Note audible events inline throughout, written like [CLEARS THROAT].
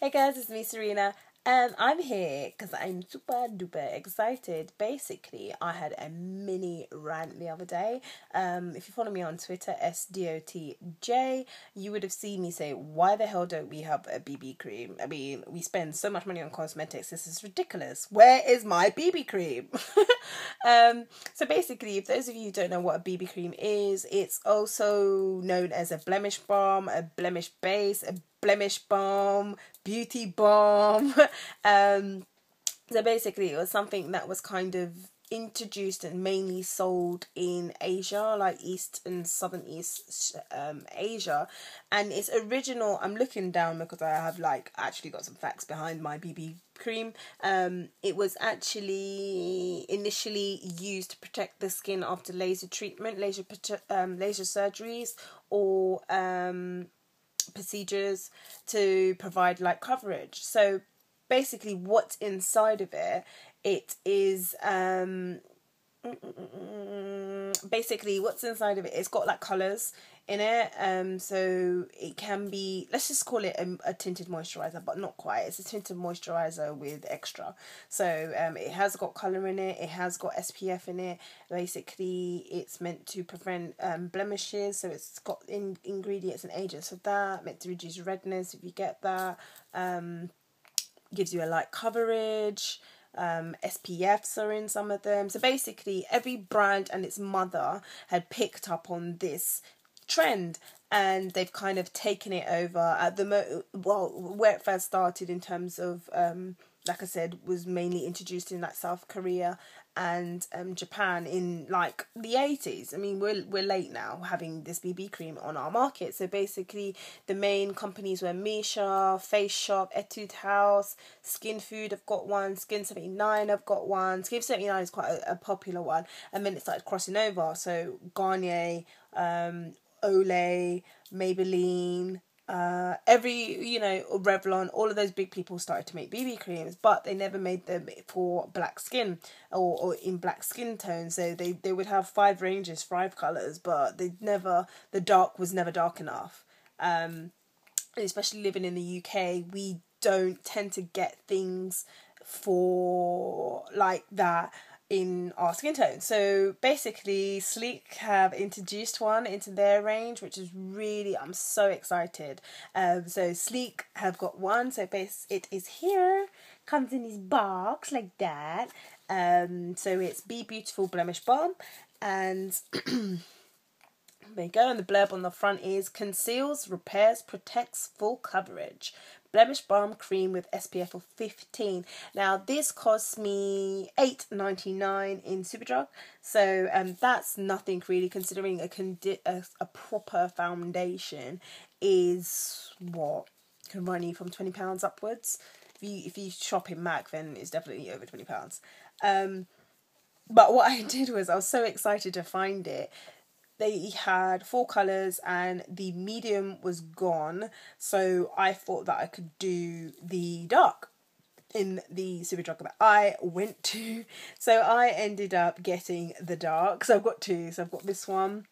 Hey guys, it's me, Serena, and I'm here because I'm super duper excited. Basically, I had a mini rant the other day. Um, if you follow me on Twitter, SDOTJ, you would have seen me say, Why the hell don't we have a BB cream? I mean, we spend so much money on cosmetics, this is ridiculous. Where is my BB cream? [LAUGHS] um, so, basically, if those of you don't know what a BB cream is, it's also known as a blemish balm, a blemish base, a blemish balm, beauty balm. [LAUGHS] um, so basically, it was something that was kind of introduced and mainly sold in Asia, like East and Southern East um, Asia. And its original, I'm looking down because I have like actually got some facts behind my BB cream. Um, it was actually initially used to protect the skin after laser treatment, laser um, laser surgeries, or um, procedures to provide like coverage. So basically, what's inside of it, it is um, basically what's inside of it. It's got like colors in it. Um, so it can be, let's just call it a, a, tinted moisturizer, but not quite. It's a tinted moisturizer with extra. So um, it has got color in it. It has got SPF in it. Basically, it's meant to prevent um, blemishes. So it's got in ingredients and agents of that. Meant to reduce redness if you get that. Um, gives you a light coverage. Um, SPFs are in some of them. So basically, every brand and its mother had picked up on this trend and they've kind of taken it over at the mo well where it first started in terms of um like I said was mainly introduced in like South Korea and um Japan in like the 80s. I mean we're we're late now having this BB cream on our market. So basically the main companies were Missha, Face Shop, Etude House, Skin Food I've got one, Skin 79 I've got one. Skin 79 is quite a, a popular one and then it started crossing over. So Garnier um Olay, Maybelline, uh, every you know Revlon, all of those big people started to make BB creams, but they never made them for black skin or, or in black skin tones. So they they would have five ranges, five colors, but they never the dark was never dark enough. Um, especially living in the UK, we don't tend to get things for like that in our skin tone. So basically, Sleek have introduced one into their range, which is really I'm so excited. Um, so Sleek have got one. So base it is here, comes in this box like that. Um, so it's Be Beautiful Blemish Balm, and [CLEARS THROAT] there you go. And the blurb on the front is conceals, repairs, protects, full coverage. Blemish Balm Cream with SPF of 15. Now this cost me eight ninety nine in Superdrug, so um that's nothing really considering a condi- a, a proper foundation is what can run you from twenty pounds upwards. If you if you shop in Mac, then it's definitely over twenty pounds. Um, but what [LAUGHS] I did was I was so excited to find it they had four colors and the medium was gone so i thought that i could do the dark in the Superdrug that I went to. [LAUGHS] So I ended up getting the dark. So I've got two. So I've got this one.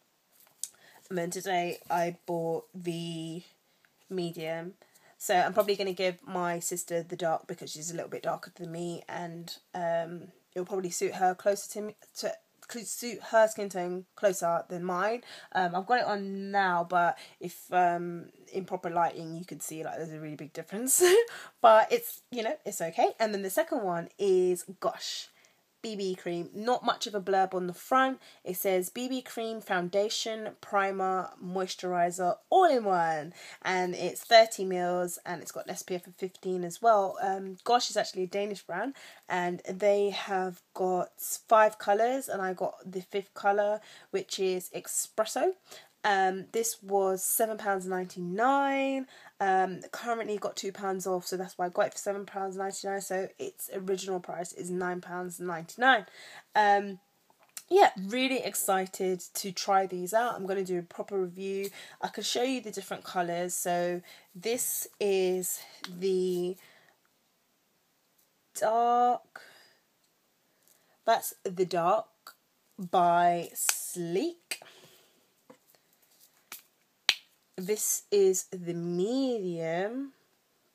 And then today I bought the medium. So I'm probably going to give my sister the dark because she's a little bit darker than me and um, it'll probably suit her closer to me, to suit her skin tone closer than mine. Um, I've got it on now, but if um, in proper lighting you could see like there's a really big difference. [LAUGHS] but it's you know it's okay. And then the second one is Gosh. BB cream. Not much of a blurb on the front. It says BB cream, foundation, primer, moisturizer, all in one. And it's 30 mils and it's got an SPF of 15 as well. Um, Gosh is actually a Danish brand and they have got five colours and I got the fifth colour which is Espresso. Um, this was £7.99. Um, currently got £2 off, so that's why I got it for £7.99. So its original price is £9.99. Um, yeah, really excited to try these out. I'm going to do a proper review. I can show you the different colours. So this is the dark. That's the dark by Sleek this is the medium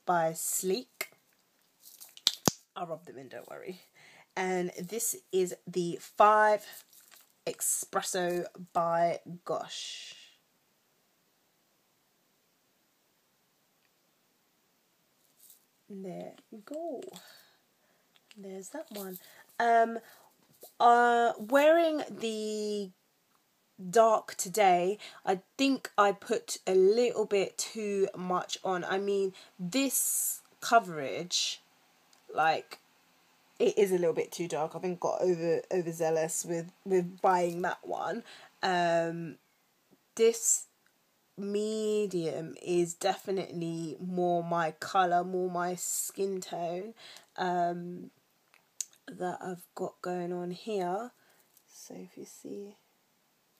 by Sleek. I'll rub them in, don't worry. And this is the 5 Espresso by Gosh. There you go. There's that one. Um, uh, wearing the dark today, I think I put a little bit too much on. I mean, this coverage, like, it is a little bit too dark. I think got over overzealous with with buying that one. Um, this medium is definitely more my color, more my skin tone um, that I've got going on here. So if you see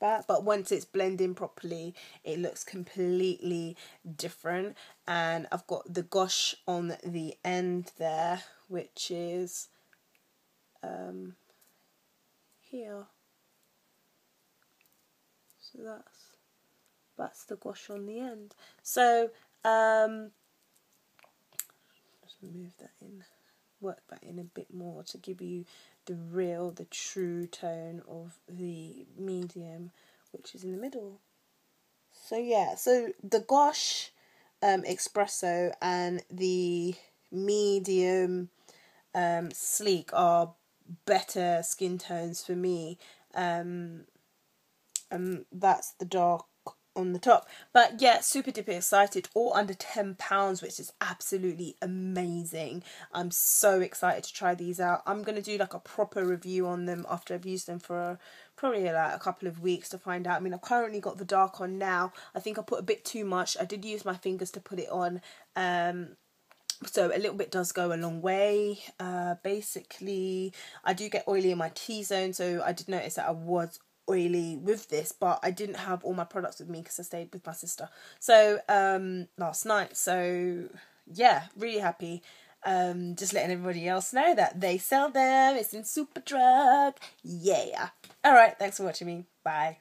that, but once it's blending properly, it looks completely different. And I've got the gosh on the end there, which is um, here. So that's that's the Gosh on the end. So, um, just move that in, work that in a bit more to give you the real, the true tone of the medium, which is in the middle. So yeah, so the Gosh um, espresso and the medium um, sleek are better skin tones for me. Um, and that's the dark on the top. But yeah, super duper excited. All under ten pounds, which is absolutely amazing. I'm so excited to try these out. I'm gonna do like a proper review on them after I've used them for probably like a couple of weeks to find out. I mean, I've currently got the dark on now. I think I put a bit too much. I did use my fingers to put it on. Um, so a little bit does go a long way uh basically i do get oily in my t-zone so i did notice that i was oily with this, but I didn't have all my products with me because I stayed with my sister. So um, last night, so yeah, really happy. Um, just letting everybody else know that they sell them. It's in Superdrug. Yeah. All right. Thanks for watching me. Bye.